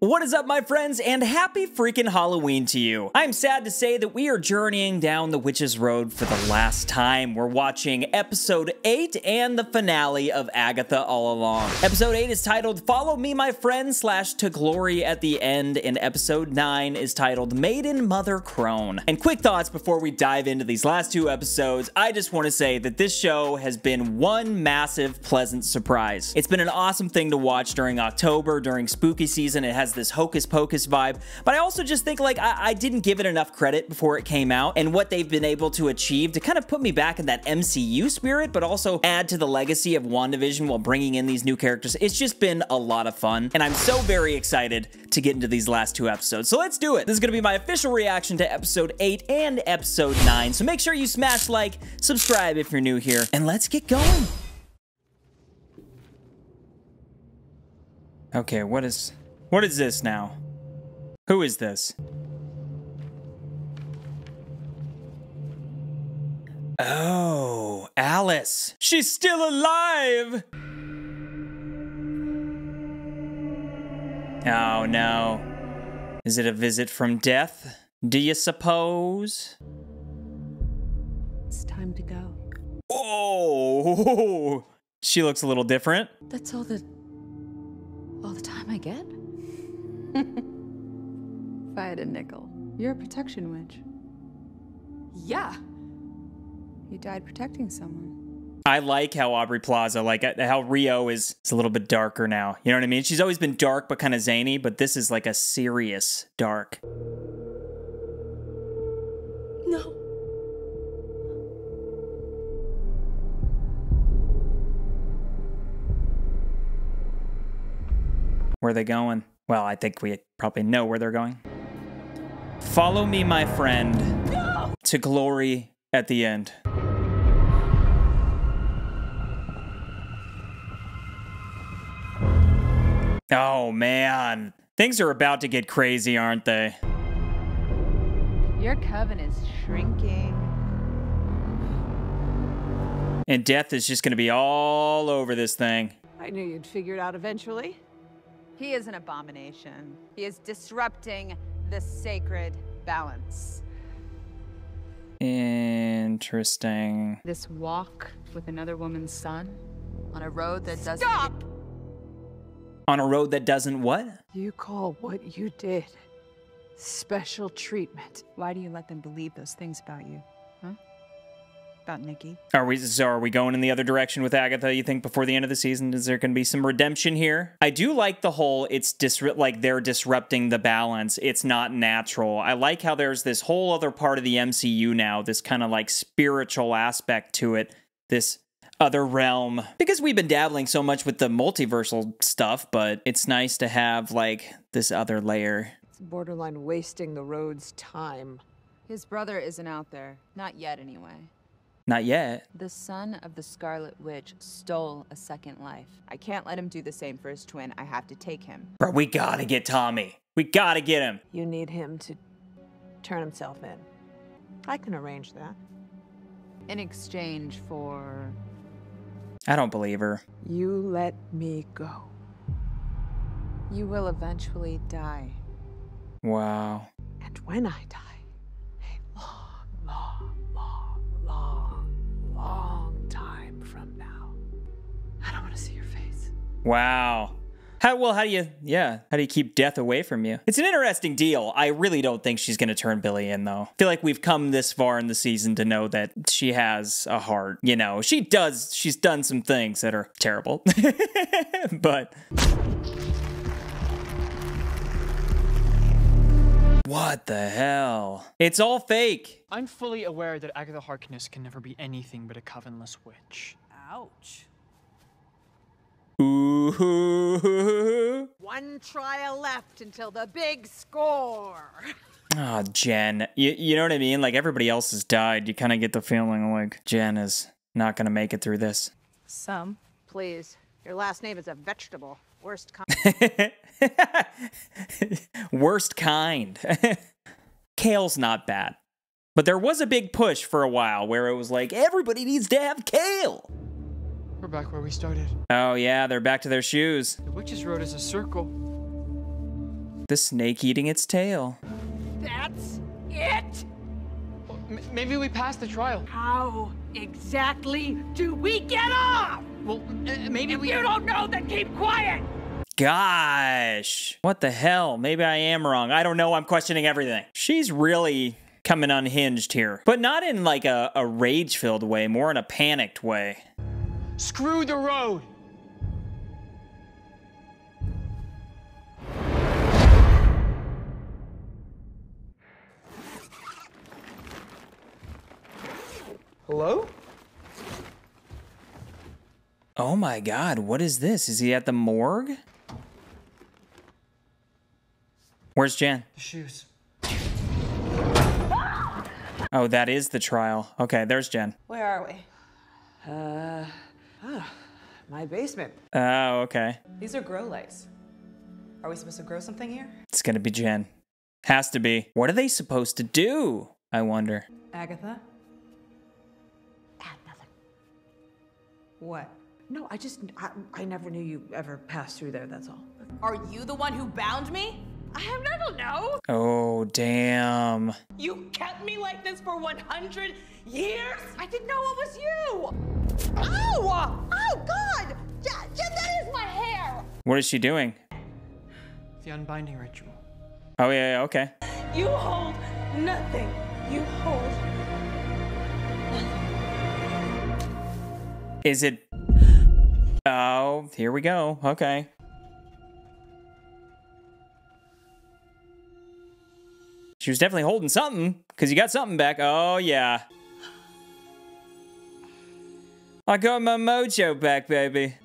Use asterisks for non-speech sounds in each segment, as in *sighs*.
What is up, my friends, and happy freaking Halloween to you. I'm sad to say that we are journeying down the Witch's Road for the last time. We're watching episode 8 and the finale of Agatha All Along. Episode 8 is titled Follow Me, My Friend, slash To Glory at the End, and episode 9 is titled Maiden Mother Crone. And quick thoughts before we dive into these last two episodes, I just want to say that this show has been one massive, pleasant surprise. It's been an awesome thing to watch during October, during spooky season. It has has this hocus pocus vibe, but I also just think like I, I didn't give it enough credit before it came out and what they've been able to achieve to kind of put me back in that MCU spirit, but also add to the legacy of WandaVision while bringing in these new characters. It's just been a lot of fun, and I'm so very excited to get into these last two episodes. So let's do it. This is going to be my official reaction to episode 8 and episode 9. So make sure you smash like, subscribe if you're new here, and let's get going. Okay, what is what is this now? Who is this? Oh, Alice. She's still alive! Oh no. Is it a visit from death? Do you suppose? It's time to go. Oh, *laughs* she looks a little different. That's all the all the time I get? If I had a nickel. You're a protection witch. Yeah. You died protecting someone. I like how Aubrey Plaza, like uh, how Rio is, is a little bit darker now. You know what I mean? She's always been dark but kind of zany, but this is like a serious dark. No. Where are they going? Well, I think we probably know where they're going. Follow me, my friend, no! to glory at the end. Oh, man. Things are about to get crazy, aren't they? Your coven is shrinking. And death is just going to be all over this thing. I knew you'd figure it out eventually. He is an abomination. He is disrupting the sacred balance. Interesting. This walk with another woman's son on a road that doesn't. Stop! On a road that doesn't what? You call what you did special treatment. Why do you let them believe those things about you? About Nikki. Are we so are we going in the other direction with Agatha, you think, before the end of the season? Is there gonna be some redemption here? I do like the whole it's dis like they're disrupting the balance. It's not natural. I like how there's this whole other part of the MCU now, this kind of like spiritual aspect to it. This other realm because we've been dabbling so much with the multiversal stuff, but it's nice to have like this other layer. It's borderline wasting the road's time. His brother isn't out there. Not yet, anyway. Not yet. The son of the Scarlet Witch stole a second life. I can't let him do the same for his twin. I have to take him. Bro, we gotta get Tommy. We gotta get him. You need him to turn himself in. I can arrange that. In exchange for... I don't believe her. You let me go. You will eventually die. Wow. And when I die, Wow. How well? How do you? Yeah. How do you keep death away from you? It's an interesting deal. I really don't think she's gonna turn Billy in though. I feel like we've come this far in the season to know that she has a heart. You know, she does. She's done some things that are terrible, *laughs* but. What the hell? It's all fake. I'm fully aware that Agatha Harkness can never be anything but a covenless witch. Ouch. Ooh. One trial left until the big score. Oh, Jen. You, you know what I mean? Like everybody else has died. You kind of get the feeling like Jen is not going to make it through this. Some. Please. Your last name is a vegetable. Worst kind. *laughs* Worst kind. *laughs* Kale's not bad. But there was a big push for a while where it was like, everybody needs to have kale. We're back where we started. Oh, yeah, they're back to their shoes. The Witch's Road is a circle. the snake eating its tail. That's it? M- maybe we passed the trial. How exactly do we get off? Well, uh, maybe If we. you don't know, then keep quiet. Gosh, what the hell? Maybe I am wrong. I don't know. I'm questioning everything. She's really coming unhinged here, but not in like a, a rage filled way, more in a panicked way. Screw the road. Hello? Oh my god, what is this? Is he at the morgue? Where's Jen? The shoes. Oh, that is the trial. Okay, there's Jen. Where are we? Uh, Ah, my basement. Oh, okay. These are grow lights. Are we supposed to grow something here? It's gonna be Jen. Has to be. What are they supposed to do? I wonder. Agatha? Add nothing. What? No, I just, I, I never knew you ever passed through there, that's all. Are you the one who bound me? I don't know. Oh, damn. You kept me like this for 100 years? I didn't know it was you. Ow! Oh, God! Jen, Jen, that is my hair! What is she doing? The unbinding ritual. Oh, yeah, yeah, okay. You hold nothing. You hold. nothing. Is it. Oh, here we go. Okay. She was definitely holding something, because you got something back. Oh, yeah. I got my mojo back, baby.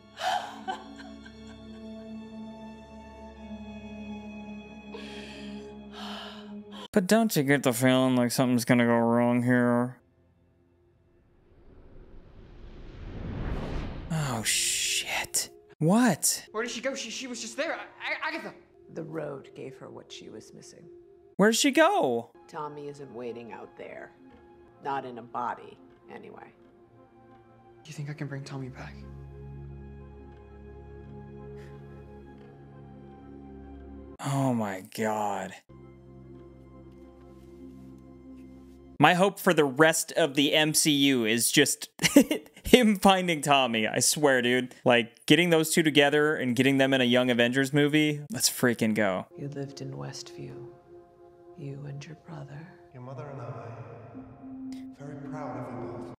But don't you get the feeling like something's gonna go wrong here? Oh, shit. What? Where did she go? She, she was just there. A- Agatha. The road gave her what she was missing. Where'd she go? Tommy isn't waiting out there. Not in a body, anyway. You think I can bring Tommy back? Oh my god. My hope for the rest of the MCU is just *laughs* him finding Tommy. I swear, dude. Like, getting those two together and getting them in a Young Avengers movie, let's freaking go. You lived in Westview. You and your brother. Your mother and I, very proud of you both.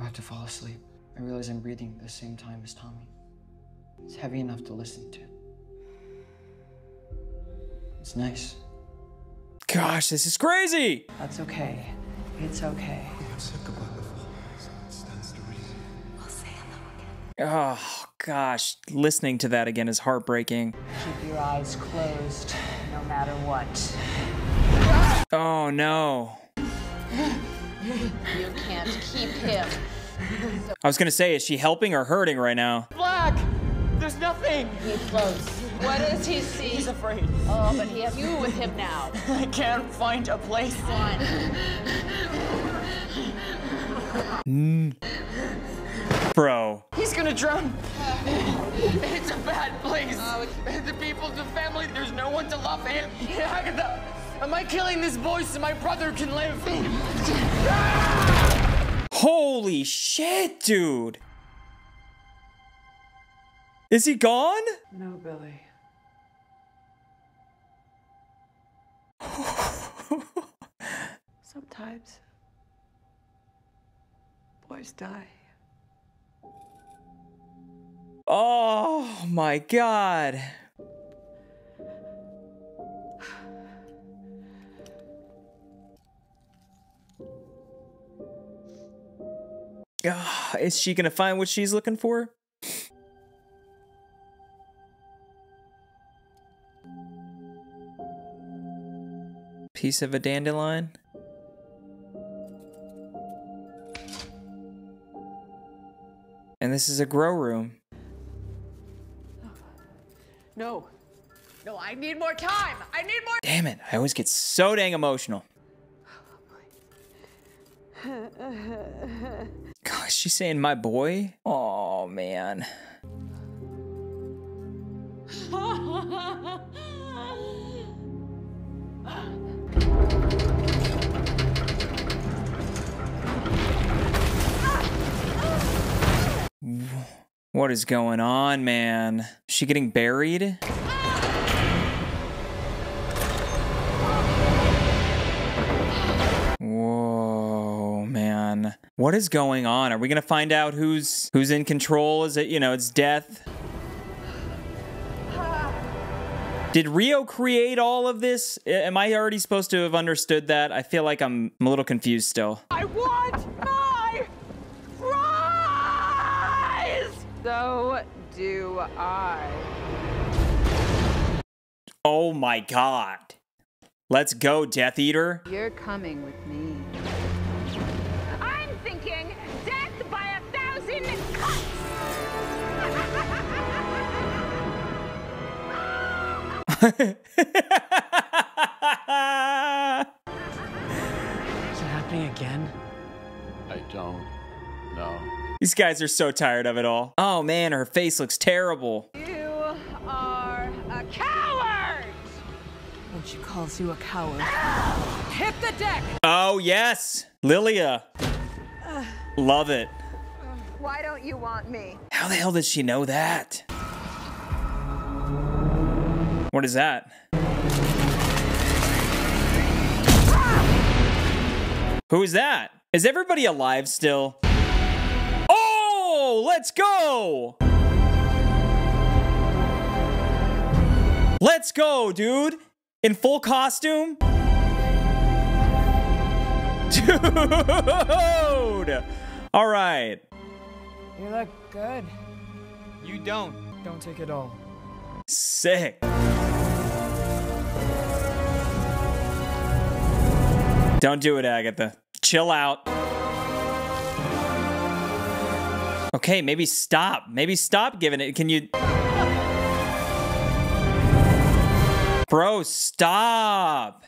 I have to fall asleep. I realize I'm breathing at the same time as Tommy. It's heavy enough to listen to. It's nice. Gosh, this is crazy! That's okay. It's okay. We have said goodbye before, so it stands to reason. Oh, gosh. Listening to that again is heartbreaking. Keep your eyes closed, no matter what. Oh, no. You can't keep him. I was gonna say, is she helping or hurting right now? Black! There's nothing! He floats. What does he see? He's afraid. Oh, but he has you with him now. *laughs* I can't find a place. One. *laughs* Bro. He's gonna drown. *laughs* It's a bad place. Uh, the people, the family, there's no one to love him. *laughs* Agatha, am I killing this boy so my brother can live? *laughs* Holy shit, dude! Is he gone? No, Billy. Sometimes boys die. Oh my god. Ah, is she gonna find what she's looking for? Piece of a dandelion? And this is a grow room. No. No, I need more time. I need more. Damn it. I always get so dang emotional. Gosh, she's saying my boy? Oh, man. *laughs* What is going on, man? Is she getting buried? Whoa, man. What is going on? Are we gonna find out who's who's in control? Is it, you know, it's death? Did Rio create all of this? Am I already supposed to have understood that? I feel like I'm, I'm a little confused still. I want my prize! So do I. Oh my god. Let's go, Death Eater. You're coming with me. I'm thinking death by a thousand cuts! *laughs* Is it happening again? I don't know. These guys are so tired of it all. Oh man, her face looks terrible. You are a coward! When she calls you a coward. Hit the deck! Oh yes, Lilia. Love it. Why don't you want me? How the hell did she know that? What is that? Who is that? Is everybody alive still? Let's go! Let's go, dude! In full costume? *laughs* Dude! All right. You look good. You don't. Don't take it all. Sick. Don't do it, Agatha. Chill out. Okay, maybe stop. Maybe stop giving it. Can you. Bro, stop.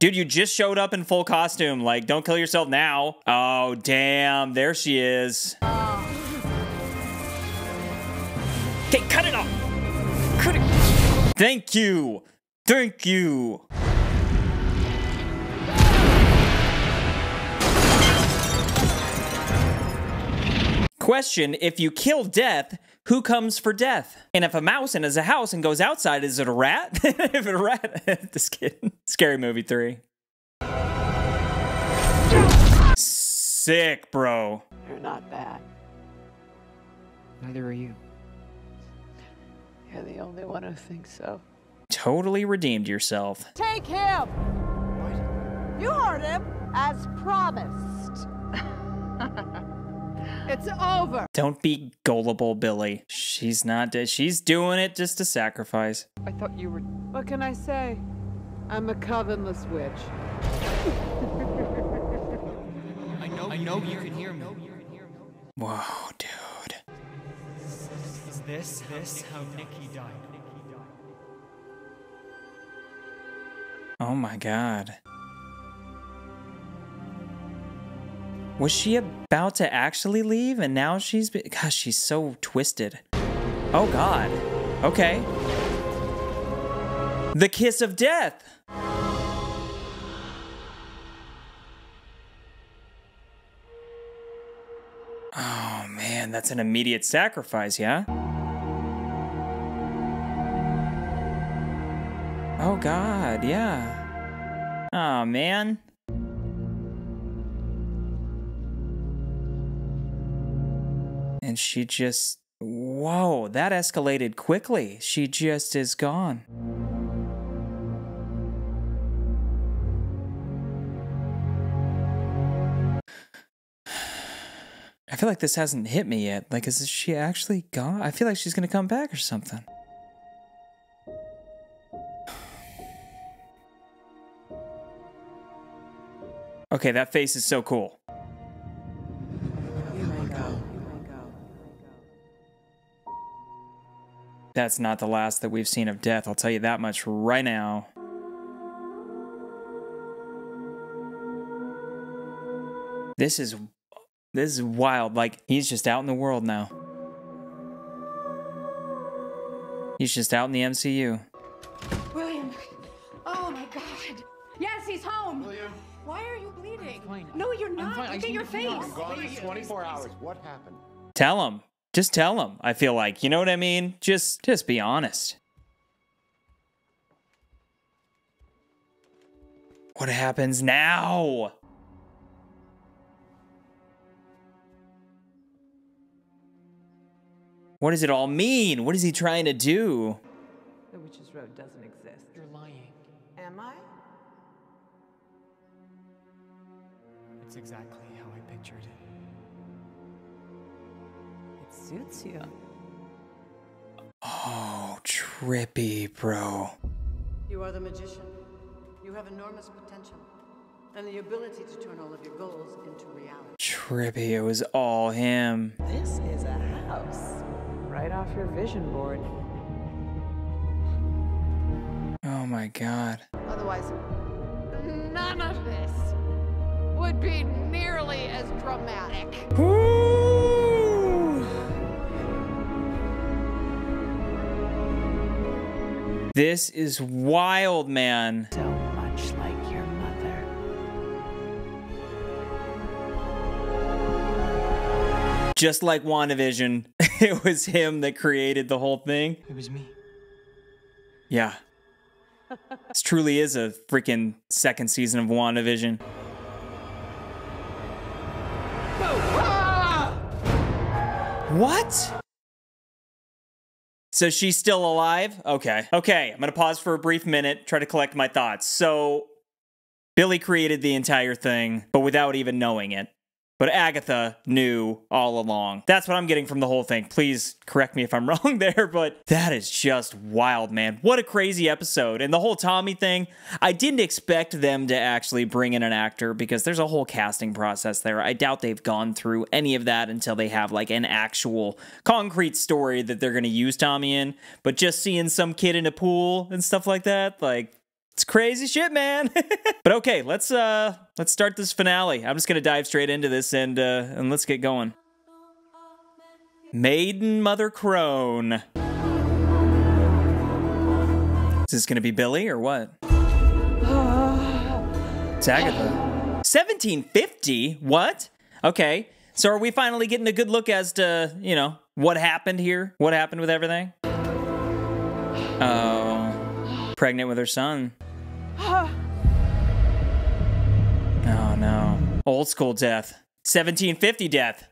Dude, you just showed up in full costume. Like, don't kill yourself now. Oh, damn. There she is. Okay, cut it off. Cut it. Thank you. Thank you. Question If you kill death, who comes for death? And if a mouse enters a house and goes outside, is it a rat? *laughs* if it's a rat, *laughs* just kidding. Scary movie 3. Sick, bro. You're not bad. Neither are you. You're the only one who thinks so. Totally redeemed yourself. Take him! You heard him, as promised. *laughs* It's over! Don't be gullible, Billy. She's not dead. She's doing it just to sacrifice. I thought you were. What can I say? I'm a covenless witch. *laughs* I know. I know you can hear me. Whoa, dude. Is this this how Nikki died? Oh my god. Was she about to actually leave and now she's be- gosh, she's so twisted. Oh god. Okay. The kiss of death. Oh man, that's an immediate sacrifice, yeah? Oh god, yeah. Oh man. She just whoa, that escalated quickly. She just is gone. *sighs* I feel like this hasn't hit me yet. Like, is she actually gone? I feel like she's gonna come back or something. *sighs* Okay, that face is so cool. That's not the last that we've seen of death. I'll tell you that much right now. This is this is wild. Like he's just out in the world now. He's just out in the MCU. William! Oh my god! Yes, he's home! William! Why are you bleeding? No, you're not. fine. Look just at your need to know. face. I'm gone in 24 hours. What happened? Tell him. Just tell him. I feel like, you know what I mean? Just just be honest. What happens now? What does it all mean? What is he trying to do? The Witch's Road doesn't exist. You're lying. Am I? It's exactly how I pictured it. It suits you. Oh, trippy, bro. You are the magician. You have enormous potential and the ability to turn all of your goals into reality. Trippy, it was all him. This is a house. Right off your vision board. Oh my god. Otherwise, none of this would be nearly as dramatic. This is wild, man. So much like your mother. Just like WandaVision, *laughs* it was him that created the whole thing. It was me. Yeah. *laughs* this truly is a freaking second season of WandaVision. Ah! What? So she's still alive? Okay. Okay, I'm gonna pause for a brief minute, try to collect my thoughts. So, Billy created the entire thing, but without even knowing it. But Agatha knew all along. That's what I'm getting from the whole thing. Please correct me if I'm *laughs* wrong there, but that is just wild, man. What a crazy episode. And the whole Tommy thing, I didn't expect them to actually bring in an actor because there's a whole casting process there. I doubt they've gone through any of that until they have like an actual concrete story that they're going to use Tommy in. But just seeing some kid in a pool and stuff like that, like it's crazy shit, man. *laughs* but okay, let's uh let's start this finale. I'm just gonna dive straight into this and uh and let's get going. Maiden Mother Crone. Is this gonna be Billy or what? It's Agatha. 1750? What? Okay. So are we finally getting a good look as to, you know, what happened here? What happened with everything? Oh. Pregnant with her son. Oh, no. Old school death. 1750 death.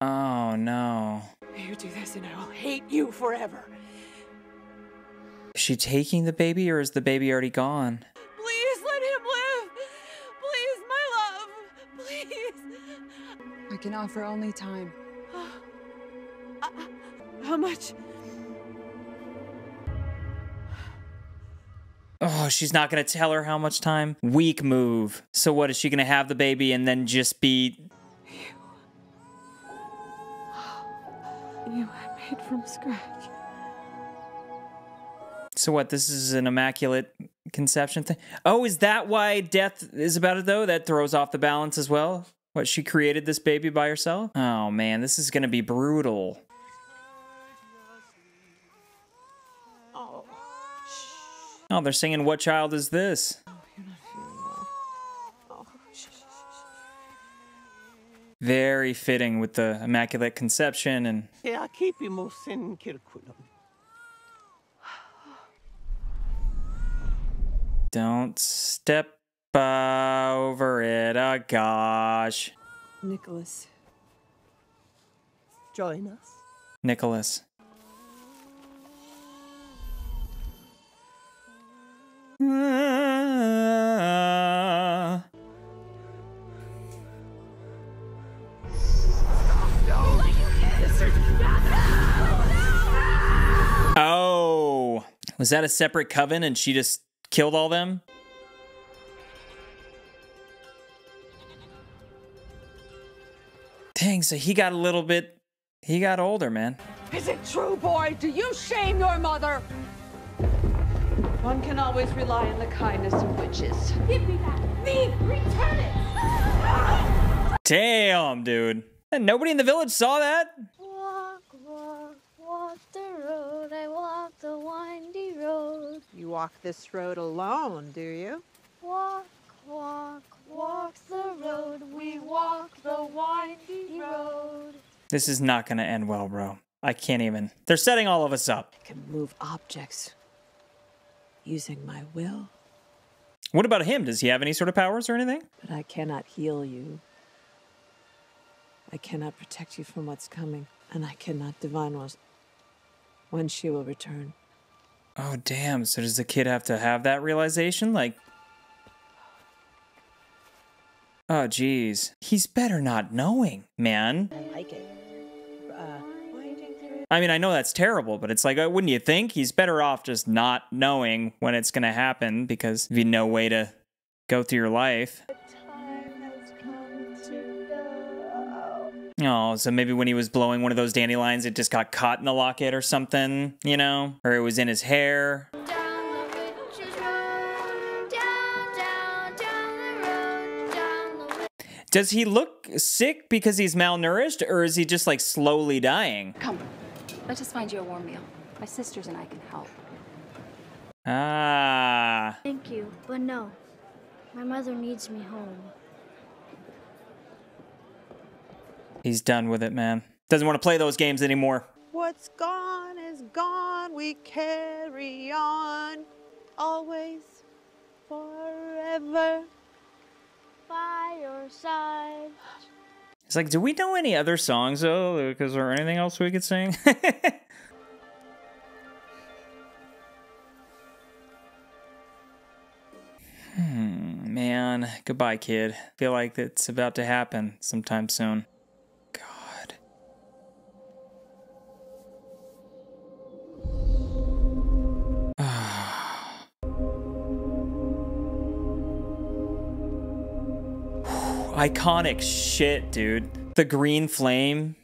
Oh no. You do this and I'll hate you forever. Is she taking the baby or is the baby already gone? Please let him live. Please, my love. Please. I can offer only time. Uh, uh, how much? Oh, she's not gonna tell her how much time? Weak move. So what is she gonna have the baby and then just be You I made from scratch. So what? This is an immaculate conception thing. Oh, is that why death is about it though? That throws off the balance as well. What she created this baby by herself? Oh man, this is gonna be brutal. Oh, they're singing "What Child Is This?" Very fitting with the immaculate conception and Ja kiipimussen kirkkunum. don't step over it. Oh gosh, Nicholas. Join us. Nicholas. Oh, was that a separate coven and she just killed all them? Dang, so he got a little bit, he got older, man. Is it true, boy? Do you shame your mother? One can always rely on the kindness of witches. Give me that! Me! Return it! Damn, dude. And nobody in the village saw that? Walk, walk, walk the road. I walk the windy road. You walk this road alone, do you? Walk, walk, walk the road. We walk the windy road. This is not going to end well, bro. I can't even. They're setting all of us up. I can move objects using my will, What about him? Does he have any sort of powers or anything? but I cannot heal you. I cannot protect you from what's coming, and I cannot divine when she will return. Oh, damn. So does the kid have to have that realization? Like, oh, geez. He's better not knowing, man. I like it. Winding through I mean, I know that's terrible, but it's like, uh, wouldn't you think? He's better off just not knowing when it's going to happen because if you no way to go through your life. Oh, so maybe when he was blowing one of those dandelions, it just got caught in the locket or something, you know? Or it was in his hair. Does he look sick because he's malnourished, or is he just like slowly dying? Come, let's just find you a warm meal. My sisters and I can help. Ah. Thank you, but no. My mother needs me home. He's done with it, man. Doesn't want to play those games anymore. What's gone is gone. We carry on. Always. Forever. By your side. It's like, do we know any other songs though? Because there anything else we could sing? *laughs* hmm, man, goodbye, kid. Feel like it's about to happen sometime soon. Iconic shit, dude. The green flame.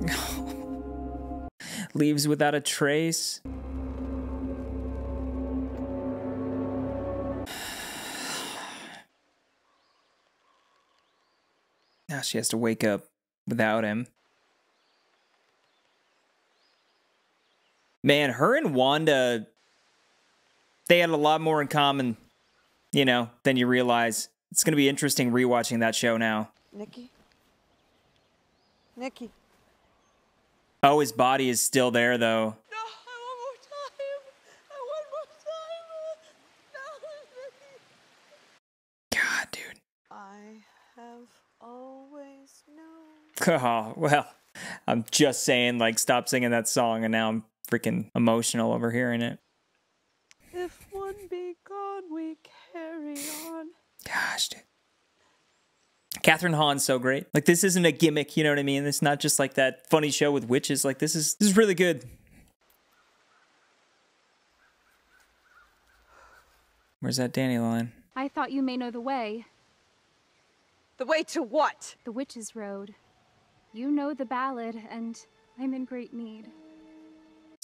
*laughs* Leaves without a trace. *sighs* Now she has to wake up without him. Man, her and Wanda, they had a lot more in common, you know, than you realize. It's going to be interesting rewatching that show now. Nikki? Nikki? Oh, his body is still there, though. God, dude. I have always known. Oh, *laughs* well, I'm just saying, like, stop singing that song, and now I'm freaking emotional over hearing it. If one be gone, we carry on. Gosh, dude. Kathryn Hahn's so great. Like this isn't a gimmick, you know what I mean? It's not just like that funny show with witches. Like this is this is really good. Where's that dandelion? I thought you may know the way. The way to what? The Witch's Road. You know the ballad, and I'm in great need.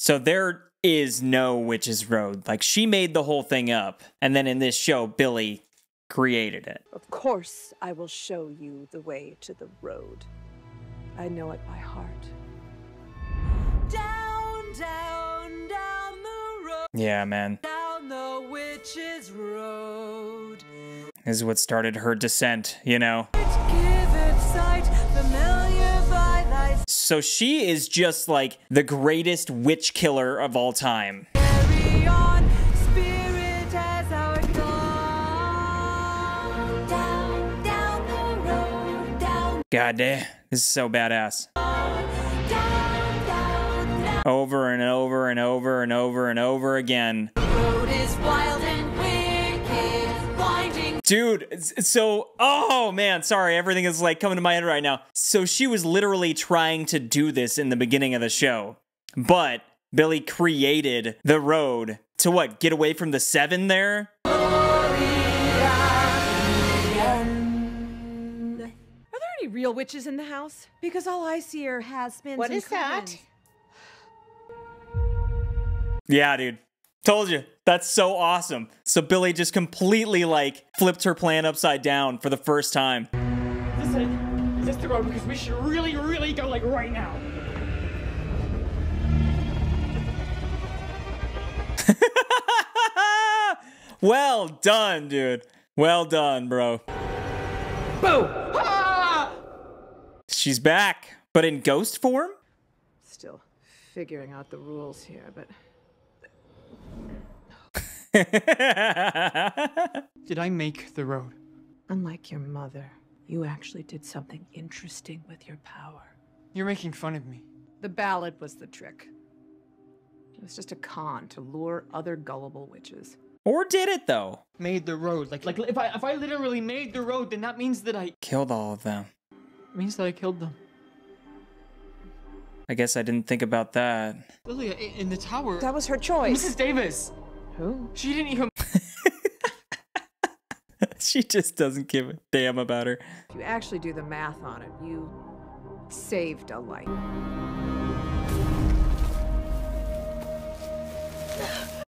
So there is no witch's road. Like she made the whole thing up, and then in this show, Billy created it. Of course, I will show you the way to the road. I know it by heart. Down, down, down the road. Yeah, man. Down the witch's road. This is what started her descent, you know. So she is just like the greatest witch killer of all time. carry on. Spirit as our guide. Down, down the road. Down, God damn, this is so badass. Over and over and over and over and over again. Dude, so, oh man, sorry, everything is like coming to my head right now. So she was literally trying to do this in the beginning of the show, but Billy created the road to what? Get away from the seven there? Are there any real witches in the house? Because all I see are has-beens What and is that? Yeah, dude. Told you. That's so awesome. So Billy just completely like flipped her plan upside down for the first time. this the road because we should really, really go like right now. *laughs* well done, dude. Well done, bro. Boo! She's back, but in ghost form? Still figuring out the rules here, but. *laughs* Did I make the road? Unlike your mother, you actually did something interesting with your power. You're making fun of me. The ballad was the trick. It was just a con to lure other gullible witches. Or did it though? Made the road. Like like if I if I literally made the road, then that means that I Killed all of them. means that I killed them. I guess I didn't think about that. Lilia, in the tower. That was her choice. Mrs. Davis. Who? She didn't even. *laughs* she just doesn't give a damn about her. If you actually do the math on it, you saved a life.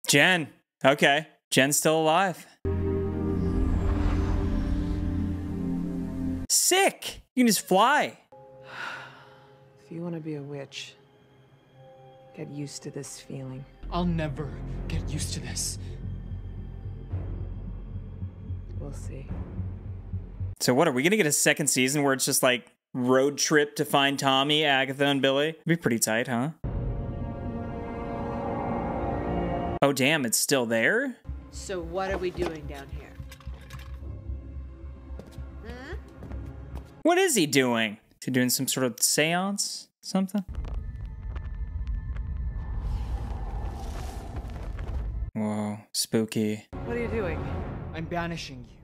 Jen. Okay. Jen's still alive. Sick. You can just fly. If you want to be a witch, get used to this feeling. I'll never get used to this. We'll see. So what are we gonna get a second season where it's just like road trip to find Tommy, Agatha, and Billy? It'd be pretty tight, huh? Oh damn, it's still there? So what are we doing down here? Hmm? What is he doing? Is he doing some sort of seance? Something? Whoa, spooky. What are you doing? I'm banishing you.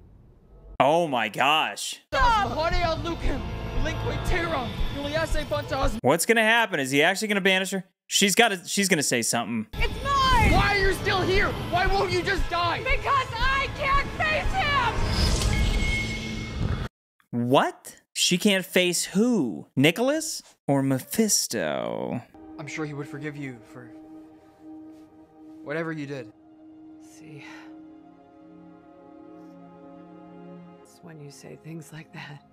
Oh my gosh. Mahoney Lucan, Linque Terum, Juliace Fantasma. What's gonna happen? Is he actually gonna banish her? She's gotta she's gonna say something. It's mine! Why are you still here? Why won't you just die? Because I can't face him! What? She can't face who? Nicholas? Or Mephisto? I'm sure he would forgive you for whatever you did. See. It's when you say things like that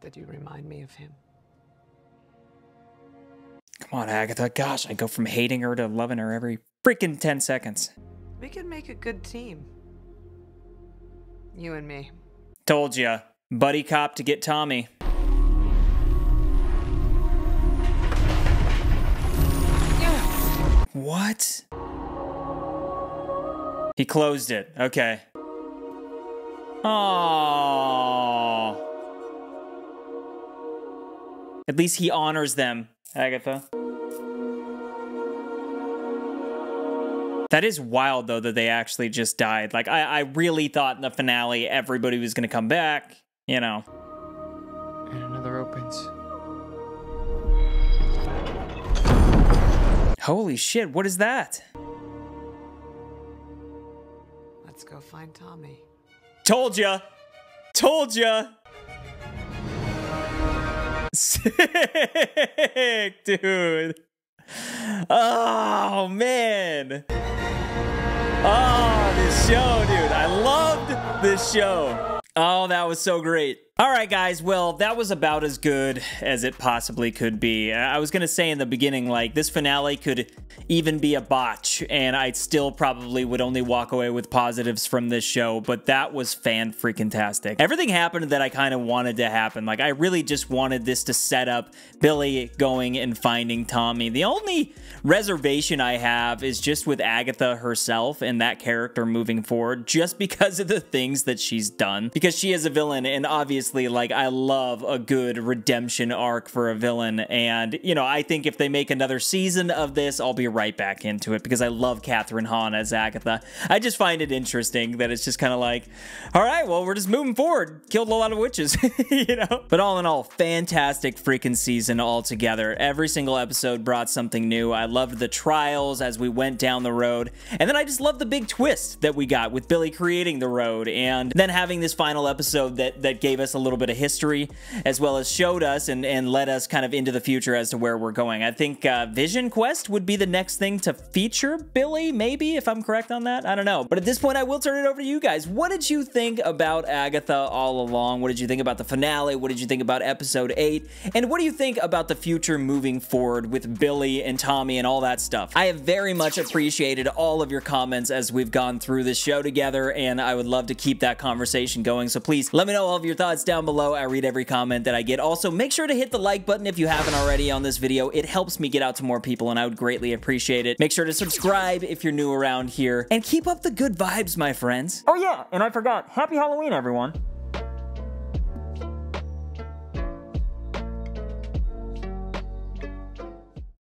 that you remind me of him. Come on, Agatha. Gosh, I go from hating her to loving her every freaking 10 seconds. We could make a good team. You and me. Told ya. Buddy cop to get Tommy. What? He closed it. Okay. Aww. At least he honors them, Agatha. That is wild, though, that they actually just died. Like, I, I really thought in the finale everybody was going to come back, you know. Holy shit, what is that? Let's go find Tommy. Told ya! Told ya! Sick, dude. Oh, man. Oh, this show, dude. I loved this show. Oh, that was so great. All right, guys. Well, that was about as good as it possibly could be. I was going to say in the beginning, like, this finale could even be a botch, and I still probably would only walk away with positives from this show, but that was fan freaking tastic. Everything happened that I kind of wanted to happen. Like, I really just wanted this to set up Billy going and finding Tommy. The only reservation I have is just with Agatha herself and that character moving forward, just *laughs* because of the things that she's done. Because she is a villain, and obviously, like, I love a good redemption arc for a villain. And, you know, I think if they make another season of this, I'll be right back into it because I love Kathryn Hahn as Agatha. I just find it interesting that it's just kind of like, all right, well, we're just moving forward. Killed a lot of witches, *laughs* you know? But all in all, fantastic freaking season altogether. Every single episode brought something new. I loved the trials as we went down the road. And then I just loved the big twist that we got with Billy creating the road and then having this final episode that, that gave us a little bit of history, as well as showed us and, and led us kind of into the future as to where we're going. I think uh, Vision Quest would be the next thing to feature Billy, maybe, if I'm correct on that. I don't know. But at this point, I will turn it over to you guys. What did you think about Agatha all along? What did you think about the finale? What did you think about episode 8? And what do you think about the future moving forward with Billy and Tommy and all that stuff? I have very much appreciated all of your comments as we've gone through this show together, and I would love to keep that conversation going. So please let me know all of your thoughts down below. I read every comment that I get. Also, make sure to hit the like button if you haven't already on this video. It helps me get out to more people, and I would greatly appreciate it. Make sure to subscribe if you're new around here, and keep up the good vibes, my friends. Oh yeah, and I forgot. Happy Halloween, everyone.